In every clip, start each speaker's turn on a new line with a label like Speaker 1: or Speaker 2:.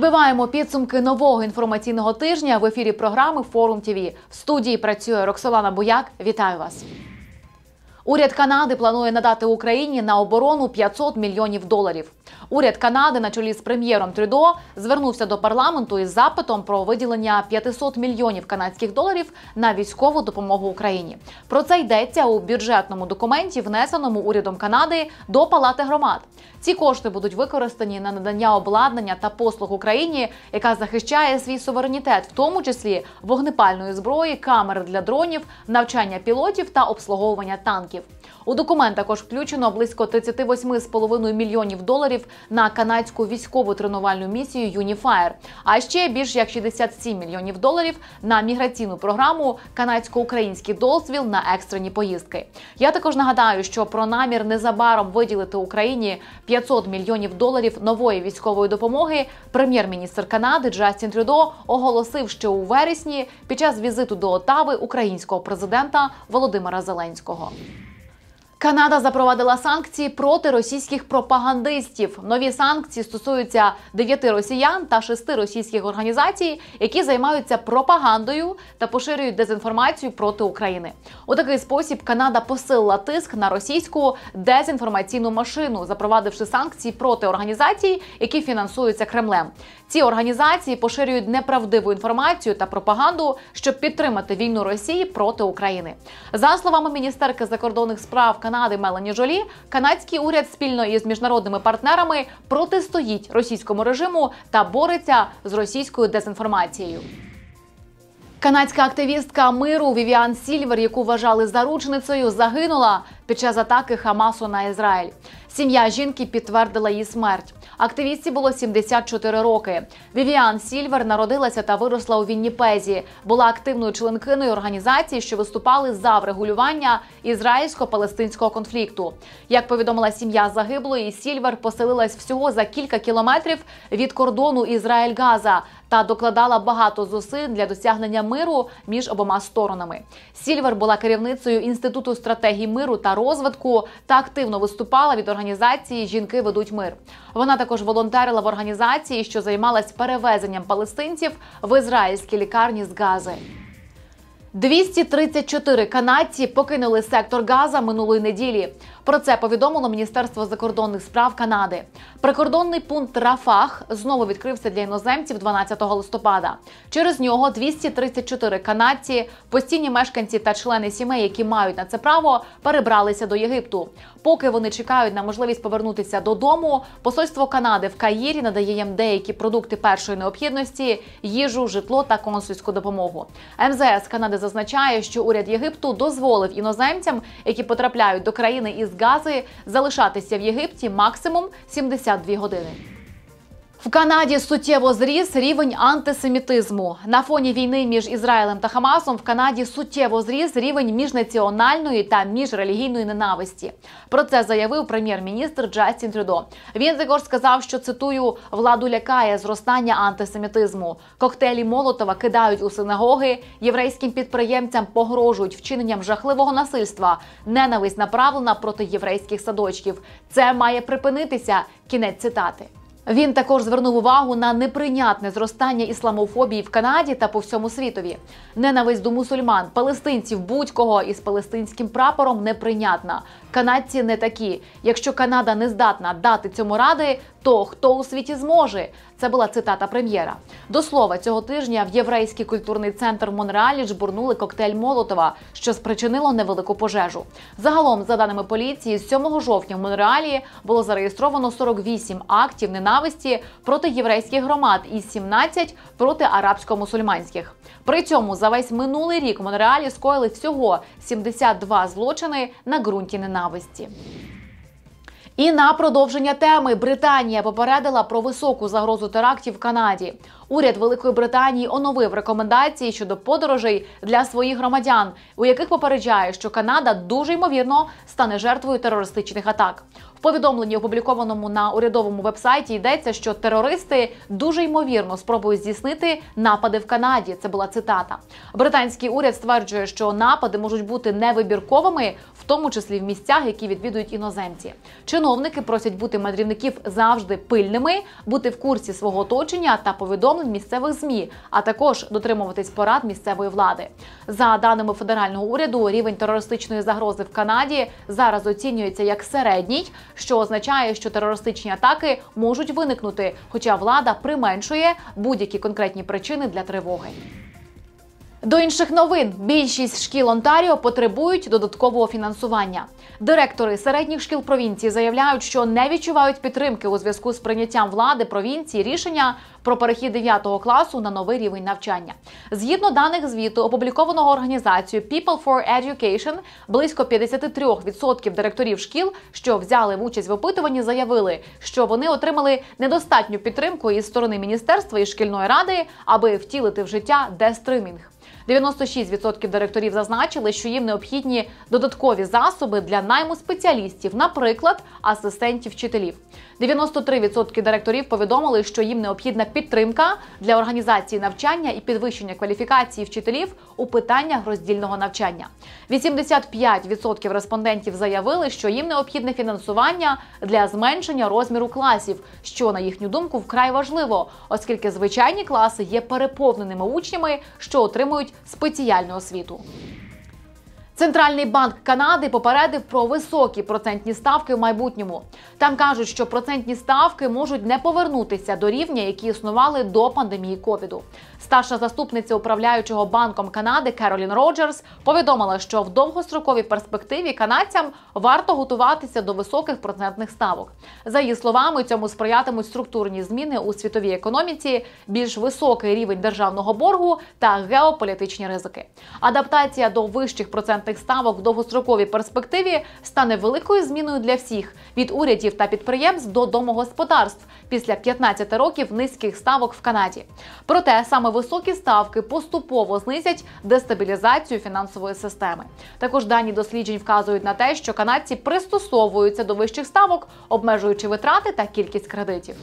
Speaker 1: Підбиваємо підсумки нового інформаційного тижня в ефірі програми Forum TV. В студії працює Роксолана Буяк. Вітаю вас. Уряд Канади планує надати Україні на оборону 500 мільйонів доларів. Уряд Канади на чолі з прем'єром Трюдо звернувся до парламенту із запитом про виділення 500 мільйонів канадських доларів на військову допомогу Україні. Про це йдеться у бюджетному документі, внесеному урядом Канади до Палати громад. Ці кошти будуть використані на надання обладнання та послуг Україні, яка захищає свій суверенітет, в тому числі вогнепальної зброї, камери для дронів, навчання пілотів та обслуговування танків. У документ також включено близько 38,5 мільйонів доларів на канадську військову тренувальну місію Юніфаєр, а ще більш як 67 мільйонів доларів на міграційну програму канадсько-український дозвіл на екстрені поїздки. Я також нагадаю, що про намір незабаром виділити Україні 500 мільйонів доларів нової військової допомоги. Прем'єр-міністр Канади Джастін Трюдо оголосив ще у вересні під час візиту до Отави українського президента Володимира Зеленського. Канада запровадила санкції проти російських пропагандистів. Нові санкції стосуються дев'яти росіян та шести російських організацій, які займаються пропагандою та поширюють дезінформацію проти України. У такий спосіб Канада посилила тиск на російську дезінформаційну машину, запровадивши санкції проти організацій, які фінансуються Кремлем. Ці організації поширюють неправдиву інформацію та пропаганду, щоб підтримати війну Росії проти України. За словами міністерки закордонних справ Канади Мелані Жолі, канадський уряд спільно із міжнародними партнерами протистоїть російському режиму та бореться з російською дезінформацією. Канадська активістка миру Вівіан Сільвер, яку вважали заручницею, загинула під час атаки Хамасу на Ізраїль. Сім'я жінки підтвердила її смерть. Активістці було 74 роки. Вівіан Сільвер народилася та виросла у Вінніпезі. Була активною членкиною організації, що виступали за врегулювання ізраїльсько-палестинського конфлікту. Як повідомила сім'я загиблої, Сільвер поселилась всього за кілька кілометрів від кордону Ізраїль-Газа та докладала багато зусиль для досягнення миру між обома сторонами. Сільвер була керівницею інституту стратегії миру та розвитку та активно виступала від організації Жінки ведуть мир. Вона також волонтерила в організації, що займалась перевезенням палестинців в ізраїльські лікарні з Гази. 234 канадці покинули сектор Газа минулої неділі. Про це повідомило Міністерство закордонних справ Канади. Прикордонний пункт Рафах знову відкрився для іноземців 12 листопада. Через нього 234 канадці, постійні мешканці та члени сімей, які мають на це право, перебралися до Єгипту. Поки вони чекають на можливість повернутися додому, посольство Канади в Каїрі надає їм деякі продукти першої необхідності, їжу, житло та консульську допомогу. МЗС Канади зазначає, що уряд Єгипту дозволив іноземцям, які потрапляють до країни із Гази, залишатися в Єгипті максимум 72 години. В Канаді суттєво зріс рівень антисемітизму на фоні війни між Ізраїлем та Хамасом. В Канаді суттєво зріс рівень міжнаціональної та міжрелігійної ненависті. Про це заявив прем'єр-міністр Джастін Трюдо. Він також сказав, що цитую владу лякає зростання антисемітизму. Коктейлі Молотова кидають у синагоги. Єврейським підприємцям погрожують вчиненням жахливого насильства. Ненависть направлена проти єврейських садочків. Це має припинитися. Кінець цитати. Він також звернув увагу на неприйнятне зростання ісламофобії в Канаді та по всьому світові. Ненависть до мусульман, палестинців, будь-кого із палестинським прапором неприйнятна. Канадці не такі. Якщо Канада не здатна дати цьому ради, то хто у світі зможе? Це була цитата прем'єра. До слова, цього тижня в єврейський культурний центр Монреалі жбурнули коктейль Молотова, що спричинило невелику пожежу. Загалом, за даними поліції, з 7 жовтня в Монреалі було зареєстровано 48 актів ненависті проти єврейських громад і 17 проти арабсько-мусульманських. При цьому за весь минулий рік в Монреалі скоїли всього 72 злочини на ґрунті ненависті. І на продовження теми Британія попередила про високу загрозу терактів в Канаді. Уряд Великої Британії оновив рекомендації щодо подорожей для своїх громадян, у яких попереджає, що Канада дуже ймовірно стане жертвою терористичних атак. В повідомленні, опублікованому на урядовому вебсайті, йдеться, що терористи дуже ймовірно спробують здійснити напади в Канаді. Це була цитата. Британський уряд стверджує, що напади можуть бути невибірковими, в тому числі в місцях, які відвідують іноземці. Чиновники просять бути мандрівників завжди пильними, бути в курсі свого оточення та повідомлень місцевих змі, а також дотримуватись порад місцевої влади. За даними федерального уряду, рівень терористичної загрози в Канаді зараз оцінюється як середній що означає, що терористичні атаки можуть виникнути, хоча влада применшує будь-які конкретні причини для тривоги. До інших новин більшість шкіл Онтаріо потребують додаткового фінансування. Директори середніх шкіл провінції заявляють, що не відчувають підтримки у зв'язку з прийняттям влади провінції рішення про перехід 9 класу на новий рівень навчання. Згідно даних звіту, опублікованого організацією People for Education, близько 53% директорів шкіл, що взяли участь в опитуванні, заявили, що вони отримали недостатню підтримку із сторони міністерства і шкільної ради, аби втілити в життя дестримінг. 96% директорів зазначили, що їм необхідні додаткові засоби для найму спеціалістів, наприклад, асистентів вчителів. 93% директорів повідомили, що їм необхідна підтримка для організації навчання і підвищення кваліфікації вчителів у питаннях роздільного навчання. 85% респондентів заявили, що їм необхідне фінансування для зменшення розміру класів, що на їхню думку вкрай важливо, оскільки звичайні класи є переповненими учнями, що отримують спеціальну освіту. Центральний банк Канади попередив про високі процентні ставки в майбутньому. Там кажуть, що процентні ставки можуть не повернутися до рівня, які існували до пандемії ковіду. Старша заступниця управляючого банком Канади Керолін Роджерс повідомила, що в довгостроковій перспективі канадцям варто готуватися до високих процентних ставок. За її словами, цьому сприятимуть структурні зміни у світовій економіці, більш високий рівень державного боргу та геополітичні ризики. Адаптація до вищих процентних ставок в довгостроковій перспективі стане великою зміною для всіх від урядів та підприємств до домогосподарств після 15 років низьких ставок в Канаді. Проте саме високі ставки поступово знизять дестабілізацію фінансової системи. Також дані досліджень вказують на те, що канадці пристосовуються до вищих ставок, обмежуючи витрати та кількість кредитів.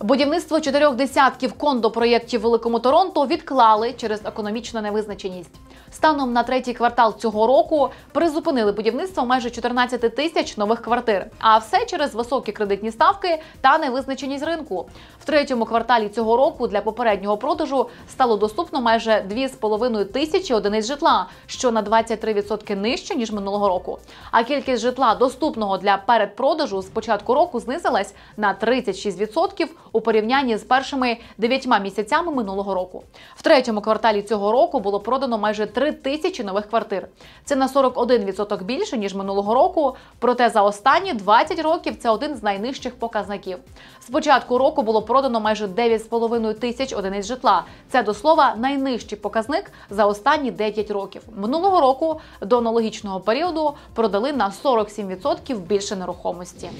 Speaker 1: Будівництво чотирьох десятків кондо-проєктів Великому Торонто відклали через економічну невизначеність. Станом на третій квартал цього року призупинили будівництво майже 14 тисяч нових квартир. А все через високі кредитні ставки та невизначеність ринку. В третьому кварталі цього року для попереднього продажу стало доступно майже 2,5 тисячі одиниць житла, що на 23% нижче ніж минулого року. А кількість житла доступного для передпродажу з початку року знизилась на 36% у порівнянні з першими 9 місяцями минулого року. В третьому кварталі цього року було продано майже 3 тисячі нових квартир. Це на 41% більше ніж минулого року. Проте за останні 20 років це один з найнижчих показників. З початку року було продано майже 9,5 тисяч одиниць житла. Це до слова найнижчий показник за останні 9 років. Минулого року до аналогічного періоду продали на 47% більше нерухомості.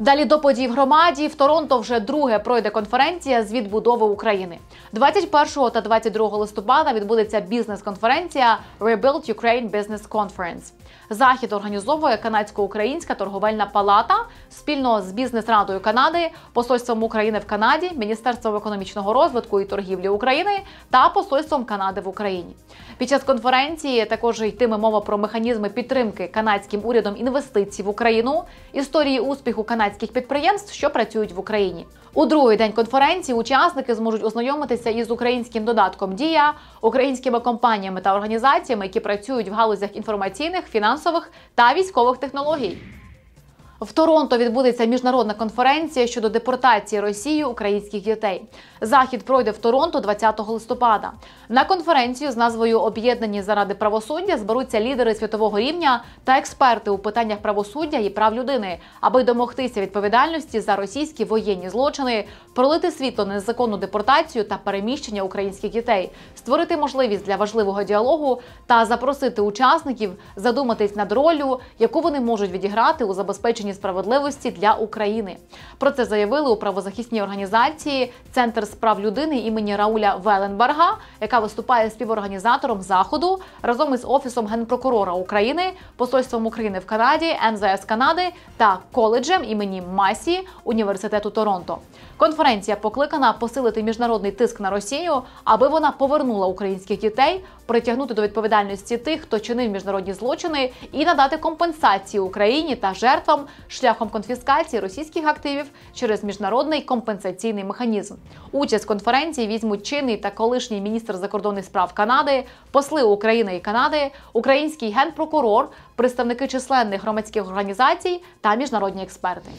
Speaker 1: Далі до подій в громаді в Торонто вже друге пройде конференція з відбудови України. 21 та 22 листопада відбудеться бізнес-конференція Rebuild Ukraine Business Conference. Захід організовує канадсько-українська торговельна палата спільно з бізнес-радою Канади, посольством України в Канаді, Міністерством економічного розвитку і торгівлі України та посольством Канади в Україні. Під час конференції також йтиме мова про механізми підтримки канадським урядом інвестицій в Україну, історії успіху канадських підприємств, що працюють в Україні. У другий день конференції учасники зможуть ознайомитися із українським додатком Дія, українськими компаніями та організаціями, які працюють в галузях інформаційних, фінансових та військових технологій. В Торонто відбудеться міжнародна конференція щодо депортації Росії українських дітей. Захід пройде в Торонто 20 листопада. На конференцію з назвою Об'єднані заради правосуддя зберуться лідери світового рівня та експерти у питаннях правосуддя і прав людини, аби домогтися відповідальності за російські воєнні злочини, пролити світло на незаконну депортацію та переміщення українських дітей, створити можливість для важливого діалогу та запросити учасників задуматись над ролью, яку вони можуть відіграти у забезпеченні тижні справедливості для України. Про це заявили у правозахисній організації Центр справ людини імені Рауля Веленберга, яка виступає співорганізатором заходу разом із офісом генпрокурора України, посольством України в Канаді, МЗС Канади та коледжем імені Масі університету Торонто. Конференція покликана посилити міжнародний тиск на Росію, аби вона повернула українських дітей, притягнути до відповідальності тих, хто чинив міжнародні злочини, і надати компенсацію Україні та жертвам шляхом конфіскації російських активів через міжнародний компенсаційний механізм. Участь в конференції візьмуть чинний та колишній міністр закордонних справ Канади, посли України і Канади, український генпрокурор, представники численних громадських організацій та міжнародні експерти.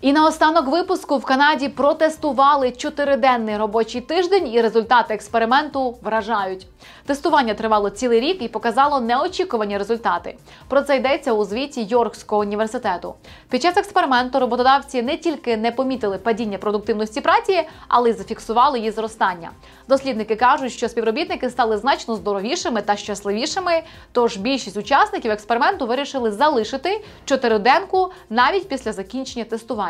Speaker 1: І наостанок випуску в Канаді протестували чотириденний робочий тиждень, і результати експерименту вражають. Тестування тривало цілий рік і показало неочікувані результати. Про це йдеться у звіті Йоркського університету. Під час експерименту роботодавці не тільки не помітили падіння продуктивності праці, але й зафіксували її зростання. Дослідники кажуть, що співробітники стали значно здоровішими та щасливішими. Тож більшість учасників експерименту вирішили залишити чотириденку навіть після закінчення тестування.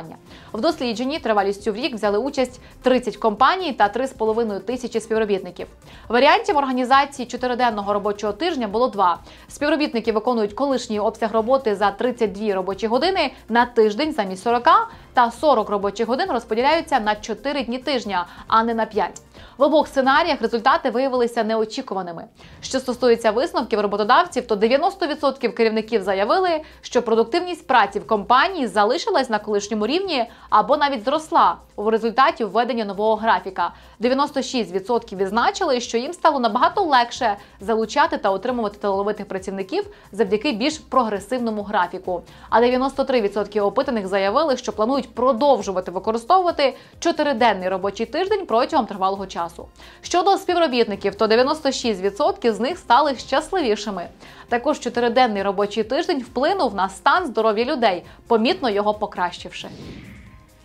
Speaker 1: В дослідженні тривалістю в рік взяли участь 30 компаній та 3,5 тисячі співробітників. Варіантів організації чотириденного робочого тижня було два. Співробітники виконують колишній обсяг роботи за 32 робочі години на тиждень замість 40, та 40 робочих годин розподіляються на 4 дні тижня, а не на 5. В обох сценаріях результати виявилися неочікуваними. Що стосується висновків роботодавців, то 90% керівників заявили, що продуктивність праці в компанії залишилась на колишньому рівні або навіть зросла у результаті введення нового графіка. 96% відзначили, що їм стало набагато легше залучати та отримувати талановитих працівників завдяки більш прогресивному графіку. А 93% опитаних заявили, що планують продовжувати використовувати чотириденний робочий тиждень протягом тривалого часу. Щодо співробітників, то 96% з них стали щасливішими. Також чотириденний робочий тиждень вплинув на стан здоров'я людей, помітно його покращивши.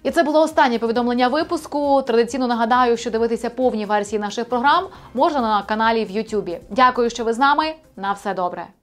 Speaker 1: І це було останнє повідомлення випуску. Традиційно нагадаю, що дивитися повні версії наших програм можна на каналі в Ютубі. Дякую, що ви з нами. На все добре.